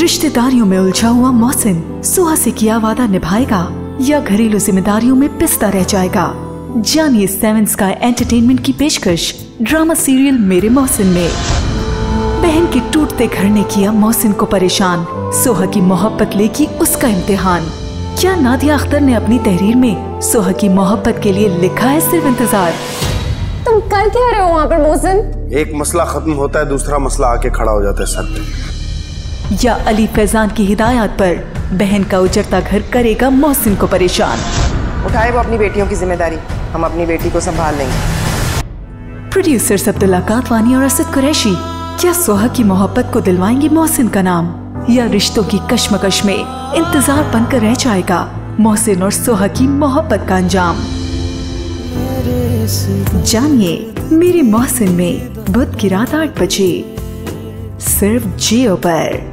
रिश्तेदारियों में उलझा हुआ मौसिन सुहा से किया वादा निभाएगा या घरेलू जिम्मेदारियों में पिसता रह जाएगा। जानिए सेवन स्काई एंटरटेनमेंट की पेशकश ड्रामा सीरियल मेरे मौसिन में। बहन के टूटते घर ने किया मौसिन को परेशान सोहा की मोहब्बत लेकी उसका इम्तिहान। क्या नादिया अख्तर ने अपनी तहरीर में सोहा की मोहब्बत के लिए लिखा है सिर्फ़ इंतज़ार? तुम कर क्या रहे हो वहाँ पर मोहसिन? एक मसला खत्म होता है दूसरा मसला आके खड़ा हो जाता है सर। या अली फैजान की हिदायत पर बहन का उजरता घर करेगा मोहसिन को परेशान। उठाए वो अपनी बेटियों की ज़िम्मेदारी। हम अपनी बेटी को संभाल लेंगे। प्रोड्यूसर अब्दुल्ला कातवानी और असद कुरैशी क्या सोहा की मोहब्बत को दिलवाएँगे मोहसिन का नाम? या रिश्तों की कश्मकश में इंतज़ार बनकर रह जाएगा मोहसिन और सोहा की मोहब्बत का अंजाम? जानिए मेरे मोहसिन में बुध की रात आठ बजे। सिर्फ़ जियो पर।